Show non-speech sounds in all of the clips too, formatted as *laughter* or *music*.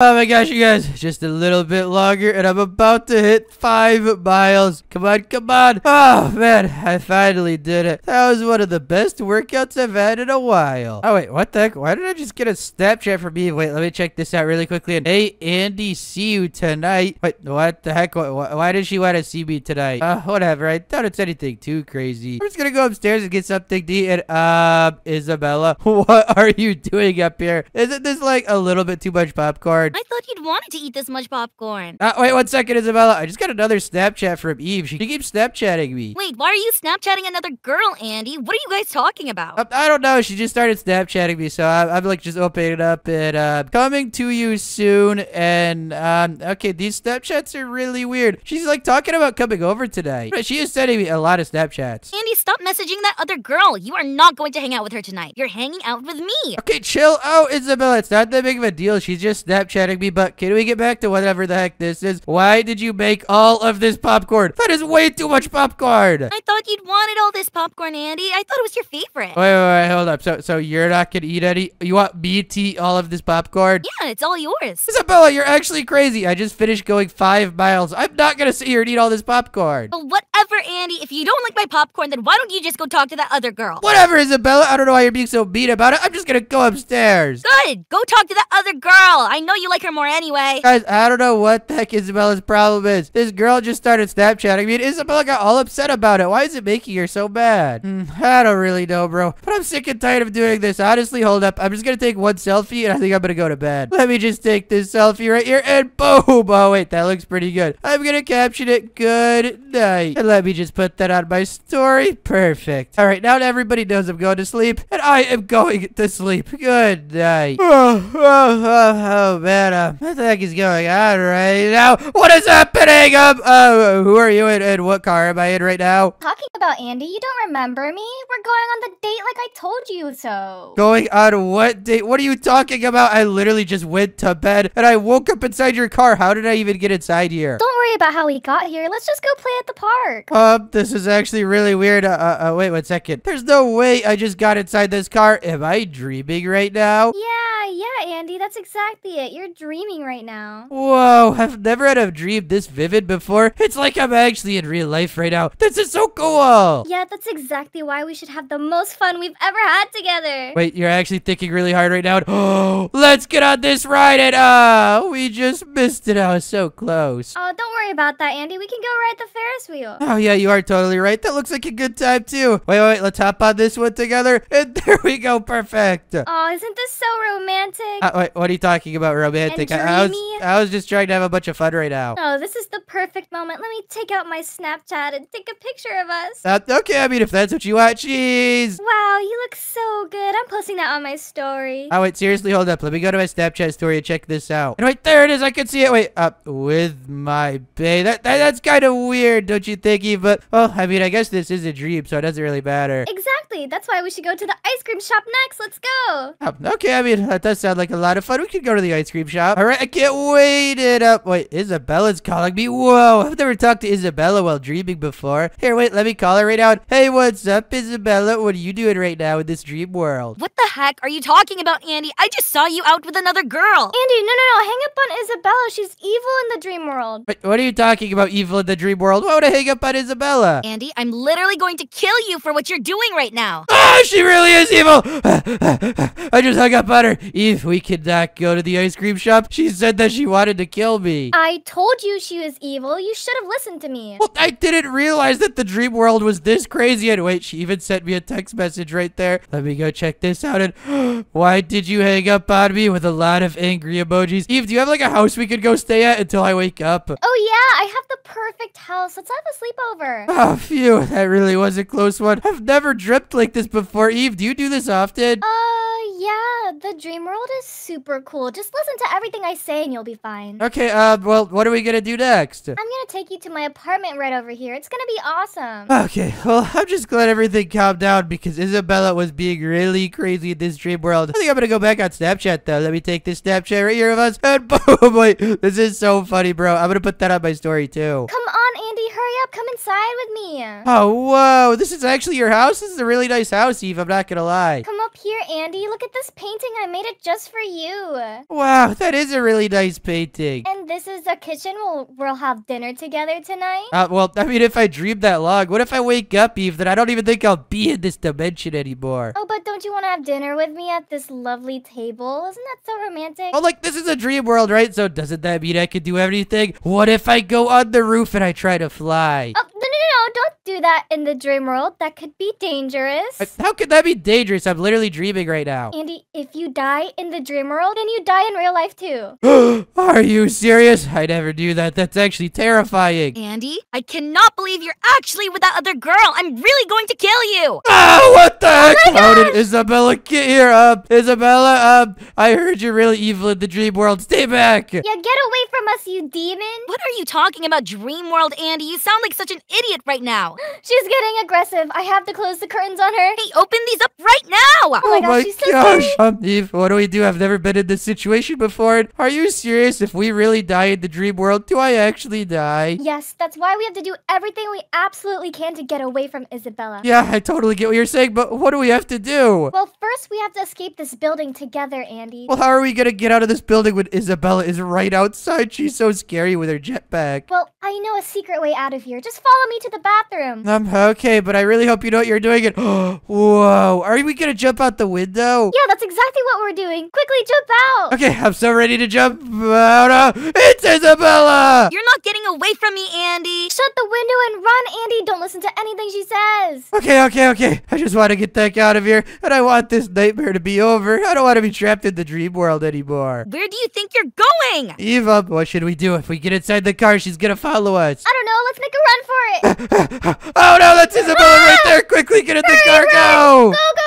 Oh my gosh, you guys, just a little bit longer and I'm about to hit five miles. Come on, come on. Oh man, I finally did it. That was one of the best workouts I've had in a while. Oh wait, what the heck? Why did I just get a Snapchat from me? Wait, let me check this out really quickly. Hey, Andy, see you tonight. Wait, what the heck? Why, why did she want to see me tonight? Uh, whatever. I doubt it's anything too crazy. I'm just gonna go upstairs and get something to eat. And, uh, Isabella, *laughs* what are you doing up here? Isn't this like a little bit too much popcorn? I thought you'd wanted to eat this much popcorn. Uh, wait one second, Isabella. I just got another Snapchat from Eve. She keeps Snapchatting me. Wait, why are you Snapchatting another girl, Andy? What are you guys talking about? Uh, I don't know. She just started Snapchatting me, so I'm, I'm like just opening it up and uh, coming to you soon. And um, okay, these Snapchats are really weird. She's like talking about coming over tonight. She is sending me a lot of Snapchats. Andy, stop messaging that other girl. You are not going to hang out with her tonight. You're hanging out with me. Okay, chill out, Isabella. It's not that big of a deal. She's just Me. But can we get back to whatever the heck this is? Why did you make all of this popcorn? That is way too much popcorn. I thought you'd wanted all this popcorn, Andy. I thought it was your favorite. Wait, wait, wait, hold up. So, so you're not gonna eat any? You want me to eat all of this popcorn? Yeah, it's all yours. Isabella, you're actually crazy. I just finished going five miles. I'm not gonna sit here and eat all this popcorn. Well, whatever, Andy. If you don't like my popcorn, then why don't you just go talk to that other girl? Whatever, Isabella. I don't know why you're being so mean about it. I'm just gonna go upstairs. Good. Go talk to that other girl. I know you like her more anyway. Guys, I don't know what the heck Isabella's problem is. This girl just started Snapchatting me, and Isabella got all upset about it. Why is it making her so bad? Hmm, I don't really know, bro. But I'm sick and tired of doing this. Honestly, hold up. I'm just gonna take one selfie, and I think I'm gonna go to bed. Let me just take this selfie right here, and boom! Oh, wait, that looks pretty good. I'm gonna caption it good night. And let me just put that on my story. Perfect. All right, now everybody knows I'm going to sleep, and I am going to sleep. Good night. *sighs* Oh, oh, oh, oh man, uh, what the heck is going on right now? What is happening? Um, uh, who are you and, and what car am I in right now? Talking about Andy, you don't remember me? We're going on the date like I told you so. Going on what date? What are you talking about? I literally just went to bed and I woke up inside your car. How did I even get inside here? Don't worry about how we got here. Let's just go play at the park. Um, this is actually really weird. Uh, uh, uh, wait one second. There's no way I just got inside this car. Am I dreaming right now? Yeah, yeah, Andy, that's exactly it. You're dreaming right now. Whoa, I've never had a dream this vivid before. It's like I'm actually in real life right now. This is so cool. Yeah, that's exactly why we should have the most fun we've ever had together. Wait, you're actually thinking really hard right now. Oh, *gasps* let's get on this ride and uh, we just missed it. I was so close. Oh, don't worry about that, Andy. We can go ride the Ferris wheel. Oh yeah, you are totally right. That looks like a good time too. Wait, wait, let's hop on this one together. *laughs* And there we go. Perfect. Oh, isn't this so romantic? Uh, wait, what are you talking about romantic? I, I was? I was just trying to have a bunch of fun right now. Oh, this is the perfect moment. Let me take out my Snapchat and take a picture of us. Uh, okay, I mean if that's what you want, jeez. Wow, you look so good. I'm posting that on my story. Oh wait, seriously, hold up. Let me go to my Snapchat story and check this out. And wait, there it is. I can see it. Wait, up with my bae. That, that that's kind of weird, don't you think, Eve? But well, I mean, I guess this is a dream, so it doesn't really matter. Exactly. That's why we should go to the ice cream shop next. Let's go. Oh, okay, I mean, that does sound like a lot of fun. We could go to the ice cream shop. All right, I can't wait it up. Wait, Isabella's calling me. Whoa, I've never talked to Isabella while dreaming before. Here, wait, let me call her right now. Hey, what's up, Isabella? What are you doing right now in this dream world? What the heck are you talking about, Andy? I just saw you out with another girl. Andy, no, no, no. Hang up on Isabella. She's evil in the dream world. Wait, what are you talking about, evil in the dream world? Why would I hang up on Isabella? Andy, I'm literally going to kill you for what you're doing right now. Ah, she really is evil! *sighs* I just hung up on her. Eve, we could not go to the ice cream shop. She said that she wanted to kill me. I told you she was evil. You should have listened to me. Well, I didn't realize that the dream world was this crazy. And wait, she even sent me a text message right there. Let me go check this out. And *gasps* why did you hang up on me with a lot of angry emojis? Eve, do you have like a house we could go stay at until I wake up? Oh, yeah. I have the perfect house. Let's have a sleepover. Oh, *laughs* phew. That really was a close one. I've never dreamt like this before. Eve, do you do this often? Uh, yeah. The dream world is super cool. Just listen to everything I say and you'll be fine. Okay, uh, well, what are we gonna do next? I'm gonna take you to my apartment right over here. It's gonna be awesome. Okay, well, I'm just glad everything calmed down because Isabella was being really crazy in this dream world. I think I'm gonna go back on Snapchat though. Let me take this Snapchat right here of us. And *laughs* boom, wait, this is so funny, bro. I'm gonna put that on my story too. Come on, Andy. Hurry up. Come inside with me. Oh, whoa. This is actually your house? This is a really nice house, Eve. I'm not gonna lie. Come up here, Andy. Look at this painting. I made it just for you. Wow, that is a really nice painting. And this is the kitchen. We'll, we'll have dinner together tonight. Uh, well, I mean, if I dream that long, what if I wake up, Eve, then I don't even think I'll be in this dimension anymore? Oh, but don't you want to have dinner with me at this lovely table? Isn't that so romantic? Oh, like, this is a dream world, right? So doesn't that mean I can do anything? What if I go on the roof and I try to fly? Oh, no, no, no, don't do that in the dream world. That could be dangerous. How could that be dangerous? I'm literally dreaming right now. Andy, if you die in the dream world, then you die in real life too. *gasps* Are you serious? I never do that. That's actually terrifying. Andy, I cannot believe you're actually with that other girl. I'm really going to kill you. Ah, what the heck? Oh How did! Isabella get here? Um, Isabella, um, I heard you're really evil in the dream world. Stay back. Yeah, get away from us, you demon. What are you talking about, Dream World, Andy? You sound like such an idiot right now. *gasps* She's getting aggressive. I have to close the curtains on her. Hey, open these up right now. Oh my gosh, she's so gosh. scary. Um, Eve, what do we do? I've never been in this situation before. Are you serious? If we really die in the dream world, do I actually die? Yes, that's why we have to do everything we absolutely can to get away from Isabella. Yeah, I totally get what you're saying, but what do we have to do? Well, first we have to escape this building together, Andy. Well, how are we gonna get out of this building when Isabella is right outside? She's so scary with her jetpack. Well, I know a secret way out of here. Just follow me to the bathroom. Um, okay, but I really hope you know what you're doing. It. *gasps* Whoa, are we gonna jump out the window? Yeah, that's exactly what we're doing. Quickly jump out. Okay, I'm so ready to jump out. Uh, it's Isabella! You're not getting away from me, Andy. Shut the window and run, Andy. Don't listen to anything she says. Okay, okay, okay. I just want to get the heck out of here, and I want this nightmare to be over. I don't want to be trapped in the dream world anymore. Where do you think you're going? Eva, what should we do? If we get inside the car, she's gonna follow us. I don't know. Let's make a run for it. *laughs* oh no, that's Isabella right there! Quickly, get in the car, go! Go, go, go.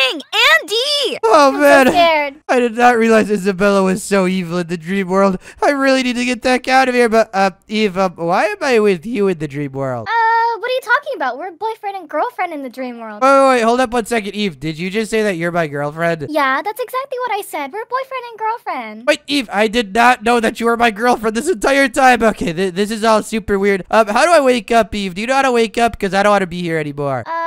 Why are you running, Andy? Oh I'm so man, scared. I did not realize Isabella was so evil in the dream world. I really need to get the heck out of here. But uh, Eva, why am I with you in the dream world? Uh, what are you talking about? We're boyfriend and girlfriend in the dream world. Wait, wait, wait, hold up one second, Eve. Did you just say that you're my girlfriend? Yeah, that's exactly what I said. We're boyfriend and girlfriend. Wait, Eve, I did not know that you were my girlfriend this entire time. Okay, th this is all super weird. Um, how do I wake up, Eve? Do you know how to wake up? Because I don't want to be here anymore. Uh,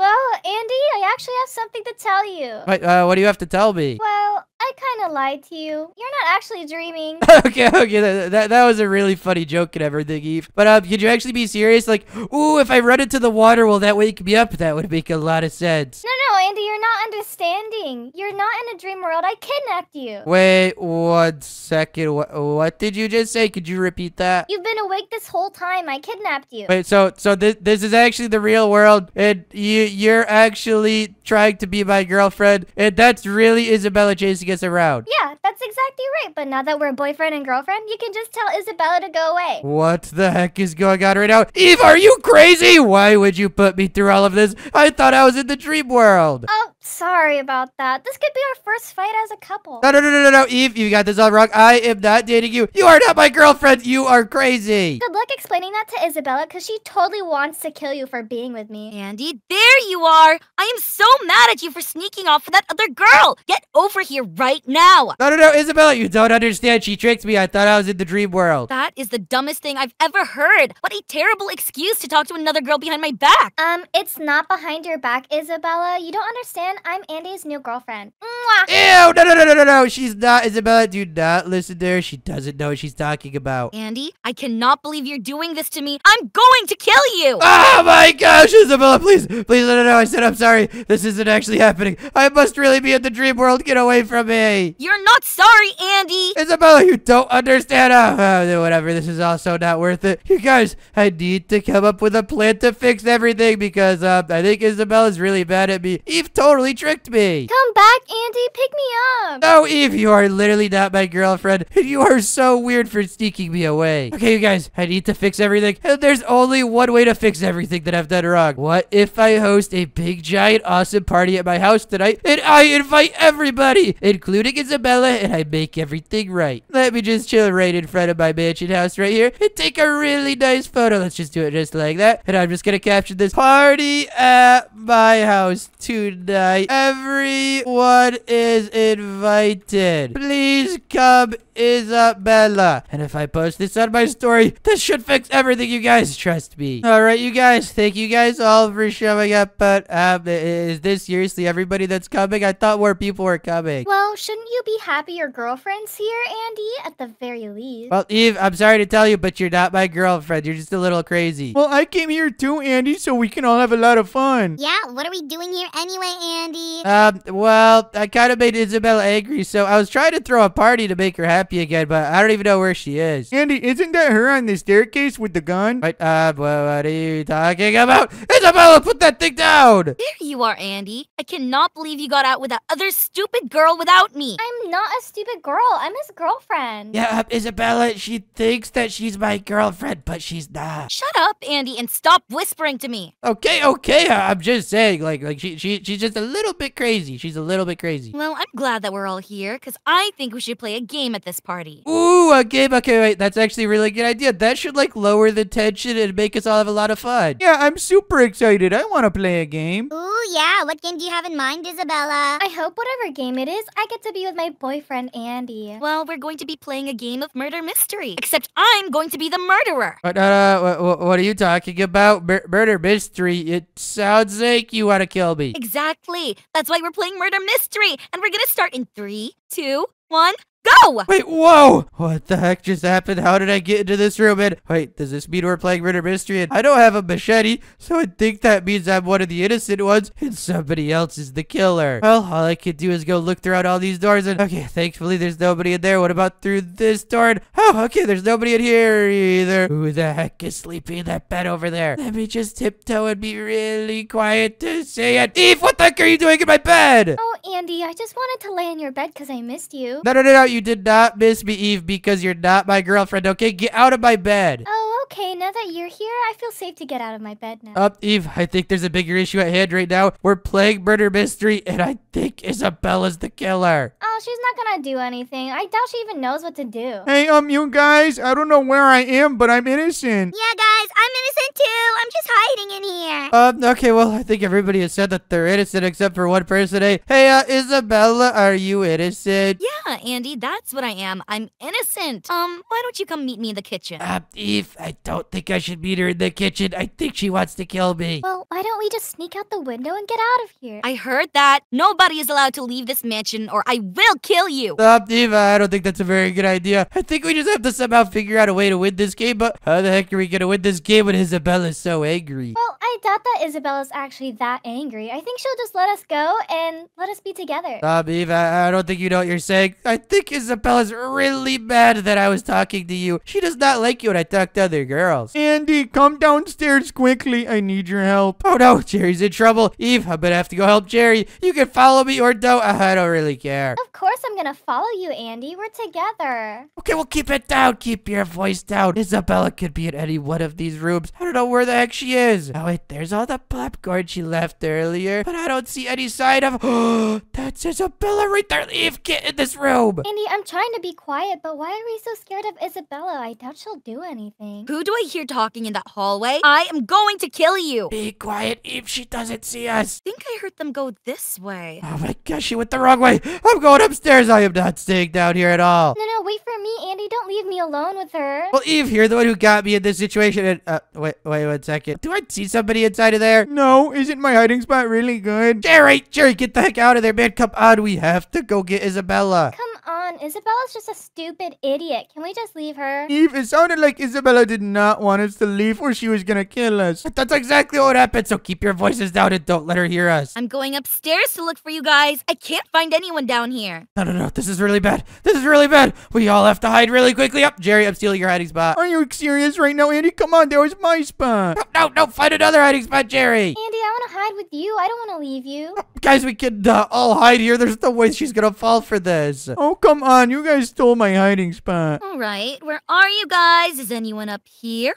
well, Andy, I actually have something to tell you. Wait, uh, what do you have to tell me? Well, I kind of lied to you. You're not actually dreaming. *laughs* okay, okay, that, that, that was a really funny joke and everything, Eve. But um, could you actually be serious? Like, ooh, if I run into the water, will that wake me up? That would make a lot of sense. No, no, Andy, you're not understanding. You're not in a dream world. I kidnapped you. Wait one second. What, what did you just say? Could you repeat that? You've been awake this whole time. I kidnapped you. Wait, so so this this is actually the real world, and you you're actually trying to be my girlfriend, and that's really Isabella chasing us around. Yeah, that's exactly right. But now that we're boyfriend and girlfriend, you can just tell Isabella to go away. What the heck is going on right now? Eve, are you crazy? Why would you put me through all of this? I thought I was in the dream world. Oh, sorry about that. This could be our first fight as a couple. No, no, no, no, no, no, Eve, you got this all wrong. I am not dating you. You are not my girlfriend. You are crazy. Good luck explaining that to Isabella because she totally wants to kill you for being with me. Andy, there you are. I am so mad at you for sneaking off with that other girl. Get over here right now. No, no, no, Isabella, you don't understand. She tricked me. I thought I was in the dream world. That is the dumbest thing I've ever heard. What a terrible excuse to talk to another girl behind my back. Um, it's not behind your back, Isabella. You don't understand. I'm Andy's new girlfriend. Mwah! Ew, no, no, no, no, no, no. She's not Isabella. Do not listen to her. She doesn't know what she's talking about. Andy, I cannot believe you're doing this to me. I'm going to kill you. Oh my gosh, Isabella, please, please, no, no, no. I said I'm sorry. This isn't actually happening. I must really be in the dream world. Get away from me. You're not sorry, Andy. Isabella, you don't understand. Oh, oh, whatever. This is also not worth it. You guys, I need to come up with a plan to fix everything because um, I think Isabella's really bad at me. Eve totally tricked me. Come back, Andy. Pick me up. No, Eve, you are literally not my girlfriend. *laughs* You are so weird for sneaking me away. Okay, you guys, I need to fix everything. And there's only one way to fix everything that I've done wrong. What if I host a big, giant, awesome party at my house tonight and I invite everybody, including Isabella, and I make everything right. Let me just chill right in front of my mansion house right here and take a really nice photo. Let's just do it just like that. And I'm just gonna capture this party at my house tonight. Everyone is invited. Please come Isabella. And if I post this on my story, this should fix everything, you guys. Trust me. All right, you guys. Thank you guys all for showing up. But um, is this seriously everybody that's coming? I thought more people were coming. Well, shouldn't you be happy your girlfriend's here, Andy? At the very least. Well, Eve, I'm sorry to tell you, but you're not my girlfriend. You're just a little crazy. Well, I came here too, Andy, so we can all have a lot of fun. Yeah, what are we doing here anyway, Andy? Um, well, I kind of made Isabella angry, so I was trying to throw a party to make her happy again, but I don't even know where she is. Andy, isn't that her on the staircase with the gun? What, uh, what, what are you talking about? Isabella, put that thing down! There you are, Andy. I cannot believe you got out with that other stupid girl without me. I'm not a stupid girl. I'm his girlfriend. Yeah, uh, Isabella, she thinks that she's my girlfriend, but she's not. Shut up, Andy, and stop whispering to me. Okay, okay, I- I'm just saying, like, like she, she, she's just a little bit crazy. She's a little bit crazy. Well, I'm glad that we're all here, because I think we should play a game at this party. Ooh, a game. Okay, wait, that's actually a really good idea. That should like lower the tension and make us all have a lot of fun. Yeah, I'm super excited. I want to play a game. Ooh, yeah, what game do you have in mind, Isabella? I hope whatever game it is, I get to be with my boyfriend, Andy. Well, we're going to be playing a game of murder mystery, except I'm going to be the murderer. What, uh, what, what- what are you talking about? Mur- murder mystery. It sounds like you want to kill me. Exactly. That's why we're playing murder mystery, and we're gonna start in three, two, one, go! Wait, whoa! What the heck just happened? How did I get into this room? And wait, does this mean we're playing murder mystery? And I don't have a machete, so I think that means I'm one of the innocent ones, and somebody else is the killer. Well, all I could do is go look throughout all these doors, and okay, thankfully there's nobody in there. What about through this door? And, oh, okay, there's nobody in here either. Who the heck is sleeping in that bed over there? Let me just tiptoe and be really quiet to say it. Eve, what the heck are you doing in my bed? Oh, Andy, I just wanted to lay in your bed because I missed you. No, no, no, no, you did not miss me, Eve, because you're not my girlfriend, okay? Get out of my bed. Oh, okay. Now that you're here, I feel safe to get out of my bed now. Up, Eve, I think there's a bigger issue at hand right now. We're playing murder mystery, and I think Isabella's the killer. Oh, she's not gonna do anything. I doubt she even knows what to do. Hey, um, you guys, I don't know where I am, but I'm innocent. Yeah, guys, I'm innocent too. I'm just hiding in here. Um, okay, well, I think everybody has said that they're innocent except for one person. Hey, hey, uh, Isabella, are you innocent? Yeah, Andy, that's what I am. I'm innocent. Um, why don't you come meet me in the kitchen? Uh, Eve, I don't think I should meet her in the kitchen. I think she wants to kill me. Well, why don't we just sneak out the window and get out of here? I heard that. Nobody is allowed to leave this mansion or I will kill you. Stop, Eve, I don't think that's a very good idea. I think we just have to somehow figure out a way to win this game, but how the heck are we gonna win this game when Isabella's so angry? Well, I doubt that Isabella's actually that angry. I think she'll just let us go and let us be together. Stop, Eve, I, I don't think you know what you're saying. I think Isabella's really mad that I was talking to you. She does not like you when I talk to other girls. Andy, come downstairs quickly. I need your help. Oh no, Jerry's in trouble. Eve, I'm gonna have to go help Jerry. You can follow me or don't. *laughs* I don't really care. Of course I'm gonna follow you, Andy. We're together. Okay, well, keep it down. Keep your voice down. Isabella could be in any one of these rooms. I don't know where the heck she is. Oh, wait, there's all the popcorn she left earlier, but I don't see any sign of. *gasps* Oh, that's Isabella right there. Eve, get in this room. Andy, I'm trying to be quiet, but why are we so scared of Isabella? I doubt she'll do anything. Who do I hear talking in that hallway? I am going to kill you. Be quiet, Eve. She doesn't see us. think I heard them go this way. Oh my gosh, she went the wrong way. I'm going upstairs. I am not staying down here at all. No, no, wait for me, Andy. Don't leave me alone with her. Well, Eve, you're the one who got me in this situation. And uh, wait, wait one second. Do I see somebody inside of there? No, isn't my hiding spot really good? Jerry, Jerry, get the heck out of there, man. Come on, we have to go get Isabella. Come on, Isabella's just a stupid idiot. Can we just leave her? Eve, it sounded like Isabella did not want us to leave or she was gonna kill us. But that's exactly what happened, so keep your voices down and don't let her hear us. I'm going upstairs to look for you guys. I can't find anyone down here. No, no, no, this is really bad. This is really bad. We all have to hide really quickly. Up, Jerry, I'm stealing your hiding spot. Are you serious right now, Andy? Come on, that was my spot. No, no, no, find another hiding spot, Jerry. Andy, I want to hide with you. I don't want to leave you. Guys, we can uh, all hide here. There's no way she's gonna fall for this. Oh, come on. You guys stole my hiding spot. All right, where are you guys? Is anyone up here?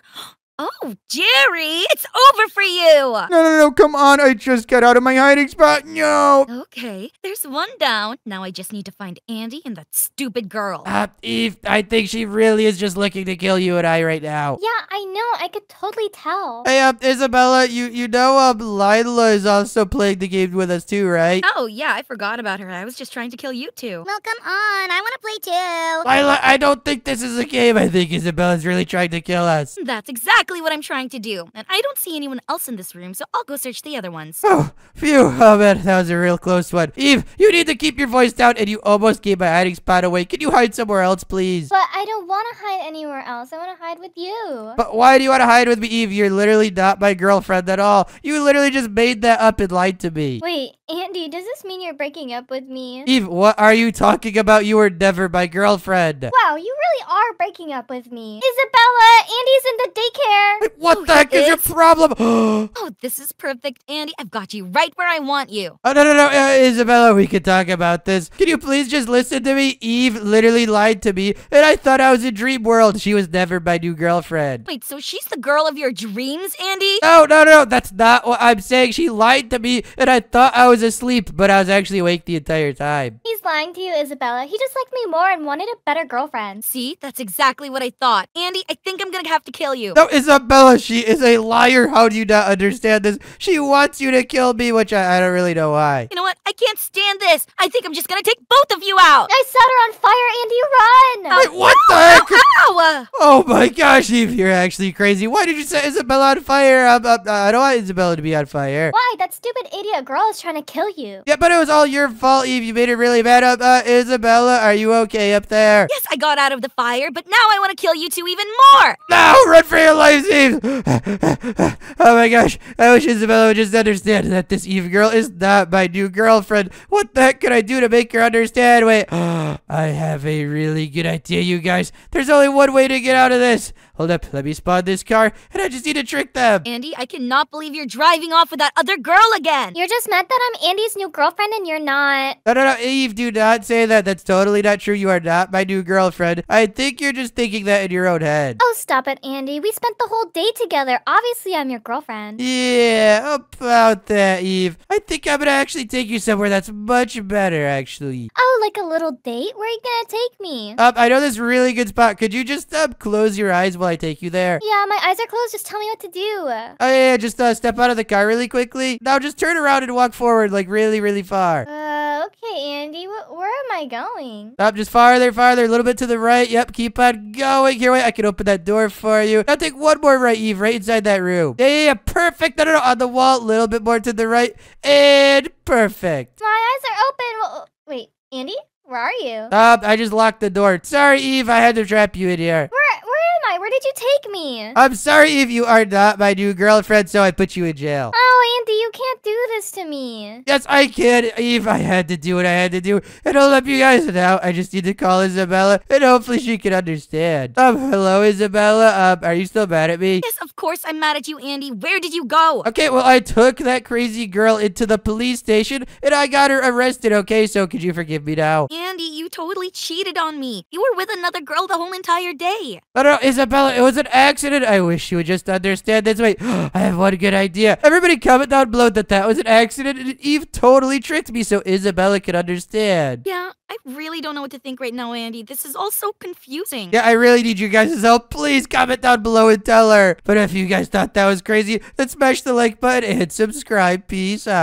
Oh, Jerry, it's over for you. No, no, no, come on. I just got out of my hiding spot. No. Okay, there's one down. Now I just need to find Andy and that stupid girl. Uh, Eve, I think she really is just looking to kill you and I right now. Yeah, I know. I could totally tell. Hey, uh, Isabella, you you know, um, Lila is also playing the game with us too, right? Oh, yeah, I forgot about her. I was just trying to kill you two. Well, come on. I want to play too. Lila, I don't think this is a game. I think Isabella's really trying to kill us. That's exactly what I'm trying to do. And I don't see anyone else in this room, so I'll go search the other ones. Oh, phew. Oh, man, that was a real close one. Eve, you need to keep your voice down, and you almost gave my hiding spot away. Can you hide somewhere else, please? But I don't want to hide anywhere else. I want to hide with you. But why do you want to hide with me, Eve? You're literally not my girlfriend at all. You literally just made that up and lied to me. Wait, Andy, does this mean you're breaking up with me? Eve, what are you talking about? You were never my girlfriend. Wow, you really are breaking up with me. Isabella, Andy's in the daycare. Wait, what Oh, the heck he is your problem? oh, *gasps* Oh, this is perfect, Andy. I've got you right where I want you. Oh, no, no, no. Uh, Isabella, we could talk about this. Can you please just listen to me? Eve literally lied to me, and I thought I was in Dream World. She was never my new girlfriend. Wait, so she's the girl of your dreams, Andy? No, no, no, that's not what I'm saying. She lied to me, and I thought I was asleep, but I was actually awake the entire time. He's lying to you, Isabella. He just liked me more and wanted a better girlfriend. See, that's exactly what I thought. Andy, I think I'm gonna have to kill you. No, Isabella, she is a liar. How do you not understand this? She wants you to kill me, which I, I don't really know why. You know what? I can't stand this. I think I'm just gonna take both of you out. I set her on fire, Andy. Run! Uh, Wait, what the heck? *laughs* Ow! Oh my gosh, Eve, you're actually crazy. Why did you set Isabella on fire? Um, um, I don't want Isabella to be on fire. Why? That stupid idiot girl is trying to kill you. Yeah, but it was all your fault, Eve. You made it really bad. Uh, uh, Isabella, are you okay up there? Yes, I got out of the fire, but now I want to kill you two even more. No, run for your lives, Eve! *laughs* oh my gosh, I wish Isabella would just understand that this Eve girl is not my new girlfriend. What the heck can I do to make her understand? Wait, *gasps* I have a really good idea, you guys. There's only one way to get out of this. Hold up, let me spot this car, and I just need to trick them. Andy, I cannot believe you're driving off with that other girl again. You're just mad that I'm Andy's new girlfriend and you're not. No, no, no, Eve, do not say that. That's totally not true. You are not my new girlfriend. I think you're just thinking that in your own head. Oh, stop it, Andy. We spent the whole day together. Obviously, I'm your girlfriend. Yeah, about that, Eve. I think I'm gonna actually take you somewhere that's much better, actually. Oh, like a little date? Where are you gonna take me? Um, I know this really good spot. Could you just um, close your eyes I take you there? Yeah, my eyes are closed. Just tell me what to do. Oh yeah, yeah, just uh, step out of the car really quickly. Now just turn around and walk forward, like really, really far. Uh, okay, Andy. Wh- where am I going? Up, just farther, farther, a little bit to the right. Yep, keep on going. Here, wait, I can open that door for you. Now take one more right, Eve, right inside that room. Yeah, yeah, yeah, perfect. No, no, no, on the wall, a little bit more to the right, and perfect. My eyes are open. Well, wait, Andy? Where are you? Um, I just locked the door. Sorry, Eve, I had to trap you in here. Where where am I? Where did you take me? I'm sorry if you are not my new girlfriend, so I put you in jail. Oh, Andy, you can't do this to me. Yes, I can, Eve. I had to do what I had to do, and I'll let you guys know. I just need to call Isabella, and hopefully she can understand. Um, hello, Isabella. Um, are you still mad at me? Yes, of course I'm mad at you, Andy. Where did you go? Okay, well, I took that crazy girl into the police station, and I got her arrested. Okay, so could you forgive me now? Andy, you totally cheated on me. You were with another girl the whole entire day. No, no, Isabella, it was an accident. I wish you would just understand this. Wait, *gasps* I have one good idea. Everybody comment down below that that was an accident and Eve totally tricked me so Isabella could understand. Yeah, I really don't know what to think right now, Andy. This is all so confusing. Yeah, I really need you guys' help. Please comment down below and tell her. But if you guys thought that was crazy, then smash the like button and subscribe. Peace out.